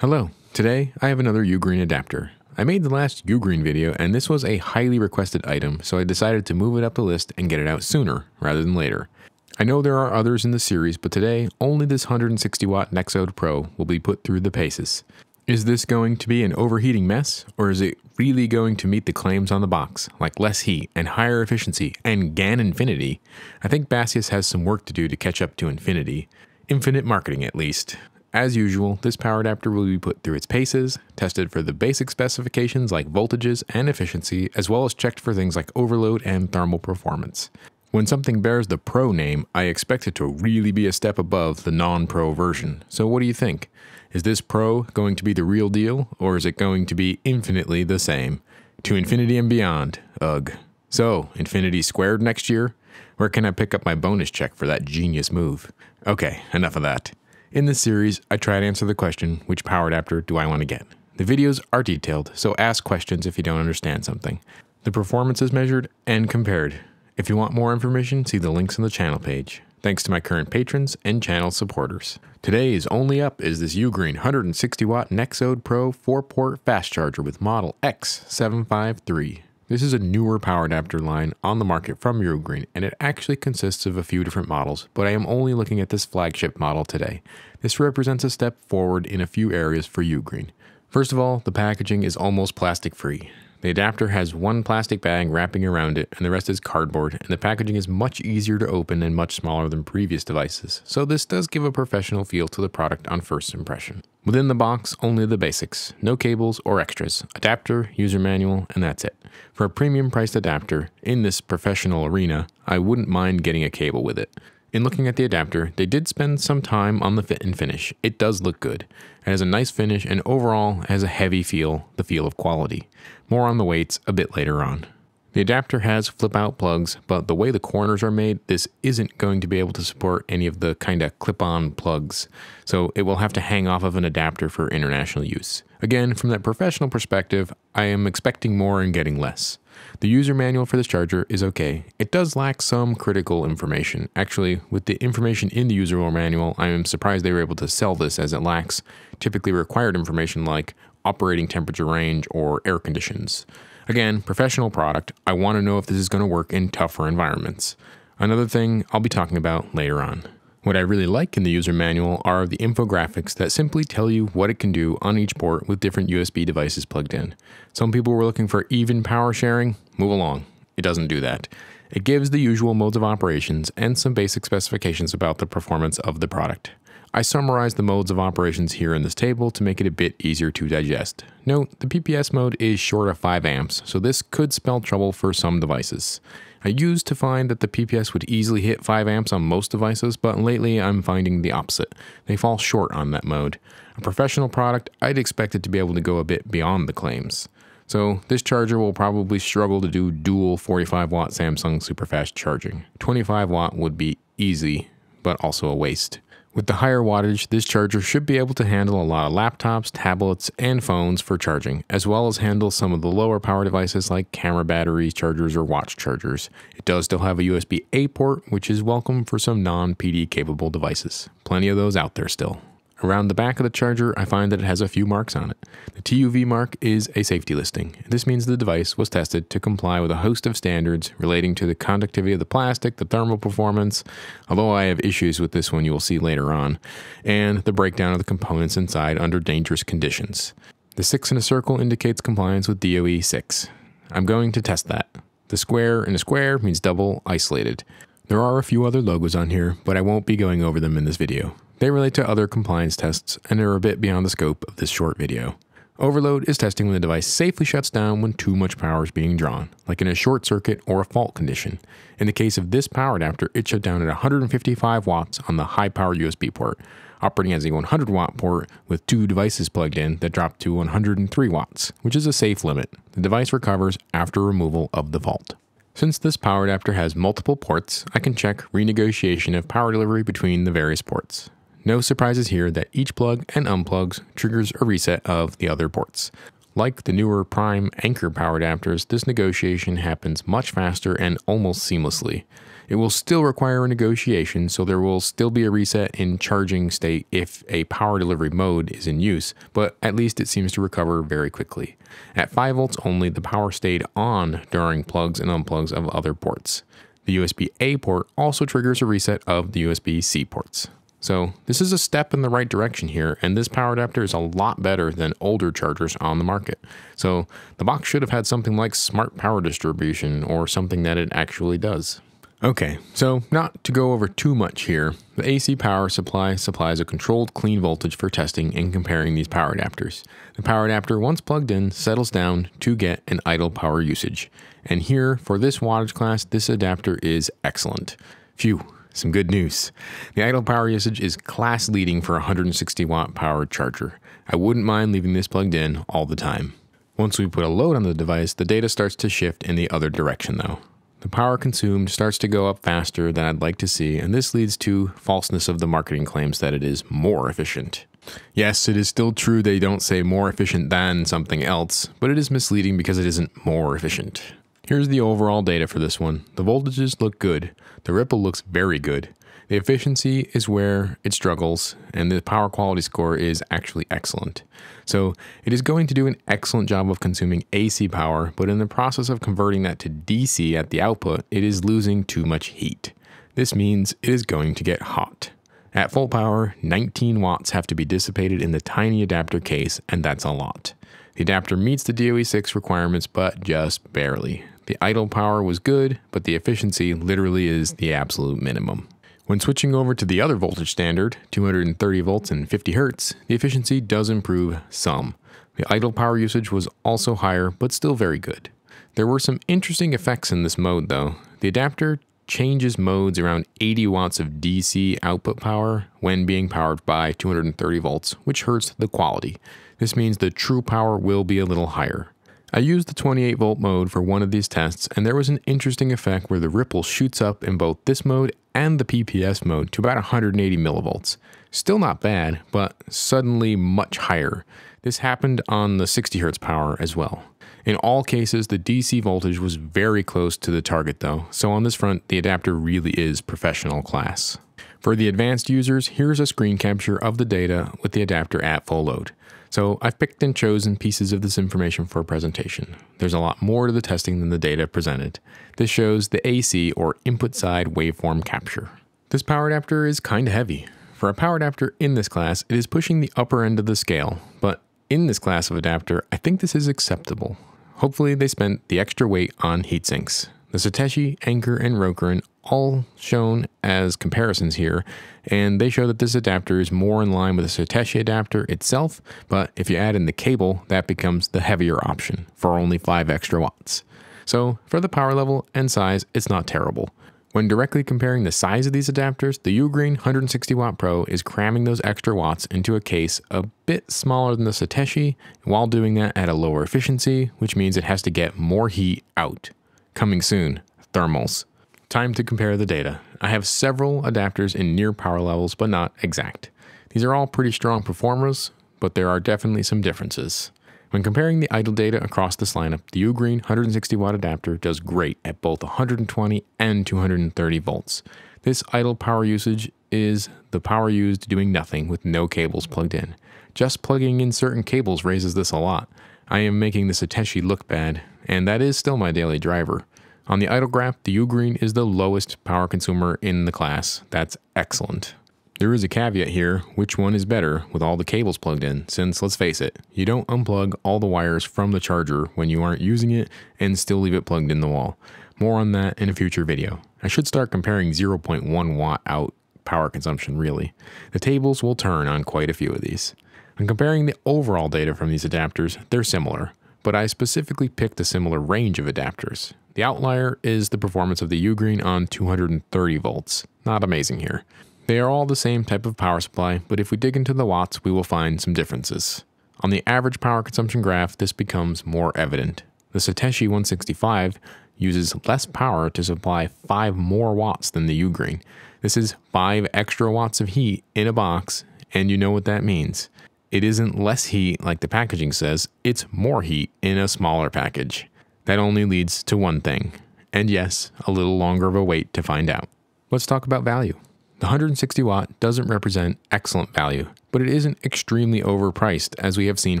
Hello, today I have another Ugreen adapter. I made the last Ugreen video and this was a highly requested item, so I decided to move it up the list and get it out sooner rather than later. I know there are others in the series, but today only this 160 watt Nexode Pro will be put through the paces. Is this going to be an overheating mess, or is it really going to meet the claims on the box, like less heat and higher efficiency and GAN Infinity? I think Baseus has some work to do to catch up to Infinity. Infinite marketing, at least. As usual, this power adapter will be put through its paces, tested for the basic specifications like voltages and efficiency, as well as checked for things like overload and thermal performance. When something bears the Pro name, I expect it to really be a step above the non Pro version. So, what do you think? Is this Pro going to be the real deal, or is it going to be infinitely the same? To infinity and beyond, ugh. So, infinity squared next year? Where can I pick up my bonus check for that genius move? Okay, enough of that. In this series, I try to answer the question which power adapter do I want to get? The videos are detailed, so ask questions if you don't understand something. The performance is measured and compared. If you want more information, see the links on the channel page. Thanks to my current patrons and channel supporters. Today's only up is this Ugreen 160 watt Nexode Pro 4 port fast charger with model X753. This is a newer power adapter line on the market from Ugreen, and it actually consists of a few different models, but I am only looking at this flagship model today. This represents a step forward in a few areas for Ugreen. First of all, the packaging is almost plastic free. The adapter has one plastic bag wrapping around it, and the rest is cardboard, and the packaging is much easier to open and much smaller than previous devices, so this does give a professional feel to the product on first impression. Within the box, only the basics, no cables or extras, adapter, user manual, and that's it. For a premium priced adapter, in this professional arena, I wouldn't mind getting a cable with it. In looking at the adapter, they did spend some time on the fit and finish. It does look good. It has a nice finish and overall has a heavy feel, the feel of quality. More on the weights a bit later on. The adapter has flip out plugs, but the way the corners are made, this isn't going to be able to support any of the kind of clip on plugs, so it will have to hang off of an adapter for international use. Again, from that professional perspective, I am expecting more and getting less. The user manual for this charger is okay. It does lack some critical information. Actually, with the information in the user manual, I am surprised they were able to sell this as it lacks typically required information like operating temperature range or air conditions. Again, professional product, I want to know if this is going to work in tougher environments. Another thing I'll be talking about later on. What I really like in the user manual are the infographics that simply tell you what it can do on each port with different USB devices plugged in. Some people were looking for even power sharing, move along. It doesn't do that. It gives the usual modes of operations and some basic specifications about the performance of the product. I summarized the modes of operations here in this table to make it a bit easier to digest. Note, the PPS mode is short of 5 amps, so this could spell trouble for some devices. I used to find that the PPS would easily hit 5 amps on most devices, but lately I'm finding the opposite. They fall short on that mode. A professional product, I'd expect it to be able to go a bit beyond the claims. So this charger will probably struggle to do dual 45 watt Samsung superfast charging. 25 watt would be easy, but also a waste. With the higher wattage, this charger should be able to handle a lot of laptops, tablets, and phones for charging, as well as handle some of the lower power devices like camera batteries, chargers or watch chargers. It does still have a USB A port, which is welcome for some non PD capable devices. Plenty of those out there still. Around the back of the charger, I find that it has a few marks on it. The TUV mark is a safety listing. This means the device was tested to comply with a host of standards relating to the conductivity of the plastic, the thermal performance, although I have issues with this one you will see later on, and the breakdown of the components inside under dangerous conditions. The 6 in a circle indicates compliance with DOE 6. I'm going to test that. The square in a square means double isolated. There are a few other logos on here, but I won't be going over them in this video. They relate to other compliance tests and are a bit beyond the scope of this short video. Overload is testing when the device safely shuts down when too much power is being drawn, like in a short circuit or a fault condition. In the case of this power adapter, it shut down at 155 watts on the high power USB port, operating as a 100 watt port with two devices plugged in that dropped to 103 watts, which is a safe limit. The device recovers after removal of the fault. Since this power adapter has multiple ports, I can check renegotiation of power delivery between the various ports. No surprises here that each plug and unplugs triggers a reset of the other ports. Like the newer Prime Anker power adapters, this negotiation happens much faster and almost seamlessly. It will still require a negotiation, so there will still be a reset in charging state if a power delivery mode is in use, but at least it seems to recover very quickly. At 5 volts only, the power stayed on during plugs and unplugs of other ports. The USB A port also triggers a reset of the USB C ports. So this is a step in the right direction here, and this power adapter is a lot better than older chargers on the market. So the box should have had something like smart power distribution or something that it actually does. Okay, so not to go over too much here, the AC power supply supplies a controlled clean voltage for testing and comparing these power adapters. The power adapter, once plugged in, settles down to get an idle power usage. And here, for this wattage class, this adapter is excellent. Phew, some good news. The idle power usage is class leading for a 160 watt power charger. I wouldn't mind leaving this plugged in all the time. Once we put a load on the device, the data starts to shift in the other direction though. The power consumed starts to go up faster than I'd like to see, and this leads to falseness of the marketing claims that it is more efficient. Yes, it is still true they don't say more efficient than something else, but it is misleading because it isn't more efficient. Here's the overall data for this one. The voltages look good, the ripple looks very good, the efficiency is where it struggles, and the power quality score is actually excellent. So it is going to do an excellent job of consuming AC power, but in the process of converting that to DC at the output, it is losing too much heat. This means it is going to get hot. At full power, 19 watts have to be dissipated in the tiny adapter case, and that's a lot. The adapter meets the DOE 6 requirements, but just barely. The idle power was good, but the efficiency literally is the absolute minimum. When switching over to the other voltage standard, 230 volts and 50 hertz, the efficiency does improve some. The idle power usage was also higher, but still very good. There were some interesting effects in this mode though. The adapter changes modes around 80 watts of DC output power when being powered by 230 volts, which hurts the quality. This means the true power will be a little higher. I used the 28 volt mode for one of these tests, and there was an interesting effect where the ripple shoots up in both this mode and the PPS mode to about 180 millivolts. Still not bad, but suddenly much higher. This happened on the 60 Hz power as well. In all cases, the DC voltage was very close to the target though, so on this front, the adapter really is professional class. For the advanced users, here's a screen capture of the data with the adapter at full load. So I've picked and chosen pieces of this information for a presentation. There's a lot more to the testing than the data presented. This shows the AC or input side waveform capture. This power adapter is kinda heavy. For a power adapter in this class, it is pushing the upper end of the scale, but in this class of adapter, I think this is acceptable. Hopefully they spent the extra weight on heatsinks. The Satechi, Anker, and Rocoren all shown as comparisons here, and they show that this adapter is more in line with the Satechi adapter itself, but if you add in the cable, that becomes the heavier option for only 5 extra watts. So for the power level and size, it's not terrible. When directly comparing the size of these adapters, the Ugreen 160 watt Pro is cramming those extra watts into a case a bit smaller than the Satechi, while doing that at a lower efficiency, which means it has to get more heat out. Coming soon, thermals. Time to compare the data. I have several adapters in near power levels, but not exact. These are all pretty strong performers, but there are definitely some differences. When comparing the idle data across this lineup, the Ugreen 160 watt adapter does great at both 120 and 230 volts. This idle power usage is the power used doing nothing with no cables plugged in. Just plugging in certain cables raises this a lot. I am making the Satechi look bad, and that is still my daily driver. On the idle graph, the Ugreen is the lowest power consumer in the class. That's excellent. There is a caveat here, which one is better with all the cables plugged in, since let's face it, you don't unplug all the wires from the charger when you aren't using it and still leave it plugged in the wall. More on that in a future video. I should start comparing 0.1 watt out power consumption really. The tables will turn on quite a few of these. When comparing the overall data from these adapters, they're similar, but I specifically picked a similar range of adapters. The outlier is the performance of the Ugreen on 230 volts. Not amazing here. They are all the same type of power supply, but if we dig into the watts, we will find some differences. On the average power consumption graph, this becomes more evident. The Satechi 165 uses less power to supply 5 more watts than the Ugreen. This is 5 extra watts of heat in a box, and you know what that means. It isn't less heat like the packaging says, it's more heat in a smaller package. That only leads to one thing. And yes, a little longer of a wait to find out. Let's talk about value. The 160 watt doesn't represent excellent value, but it isn't extremely overpriced as we have seen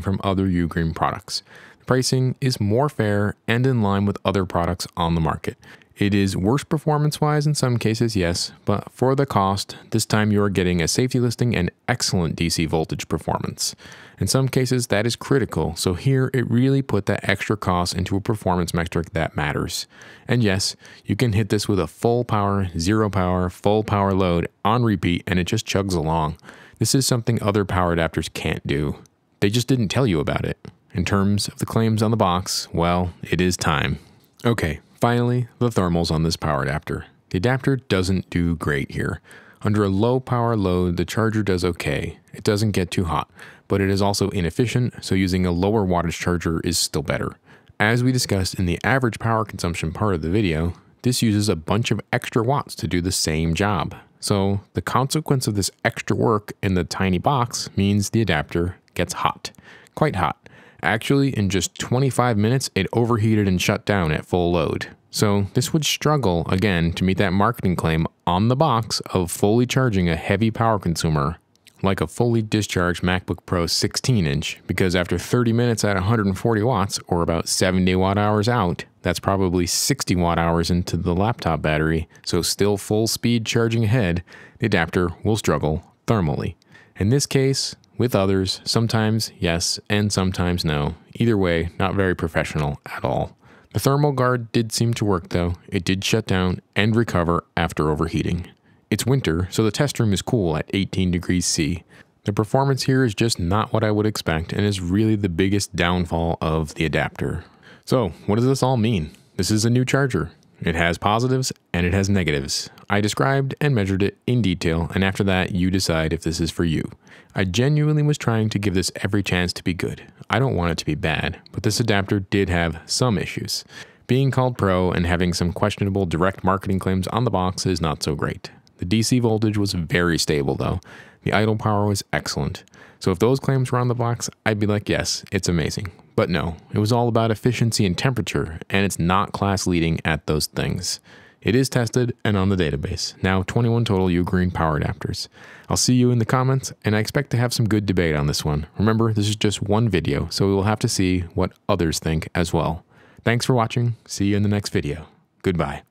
from other Ugreen products. The pricing is more fair and in line with other products on the market. It is worse performance wise in some cases, yes, but for the cost, this time you are getting a safety listing and excellent DC voltage performance. In some cases, that is critical, so here it really put that extra cost into a performance metric that matters. And yes, you can hit this with a full power, zero power, full power load on repeat, and it just chugs along. This is something other power adapters can't do. They just didn't tell you about it. In terms of the claims on the box, well, it is time. Okay, Finally, the thermals on this power adapter. The adapter doesn't do great here. Under a low power load, the charger does okay. It doesn't get too hot, but it is also inefficient, so using a lower wattage charger is still better. As we discussed in the average power consumption part of the video, this uses a bunch of extra watts to do the same job. So the consequence of this extra work in the tiny box means the adapter gets hot, quite hot. Actually, in just 25 minutes, it overheated and shut down at full load. So this would struggle, again, to meet that marketing claim on the box of fully charging a heavy power consumer like a fully discharged MacBook Pro 16 inch, because after 30 minutes at 140 watts, or about 70 watt hours out, that's probably 60 watt hours into the laptop battery, so still full speed charging ahead, the adapter will struggle thermally. In this case, with others, sometimes yes and sometimes no. Either way, not very professional at all. The thermal guard did seem to work though. It did shut down and recover after overheating. It's winter, so the test room is cool at 18 degrees C. The performance here is just not what I would expect and is really the biggest downfall of the adapter. So, what does this all mean? This is a new charger. It has positives and it has negatives. I described and measured it in detail, and after that, you decide if this is for you. I genuinely was trying to give this every chance to be good. I don't want it to be bad, but this adapter did have some issues. Being called pro and having some questionable direct marketing claims on the box is not so great. The DC voltage was very stable though. The idle power was excellent. So if those claims were on the box, I'd be like, yes, it's amazing. But no, it was all about efficiency and temperature, and it's not class leading at those things. It is tested and on the database. Now 21 total Ugreen power adapters. I'll see you in the comments, and I expect to have some good debate on this one. Remember, this is just one video, so we will have to see what others think as well. Thanks for watching. See you in the next video. Goodbye.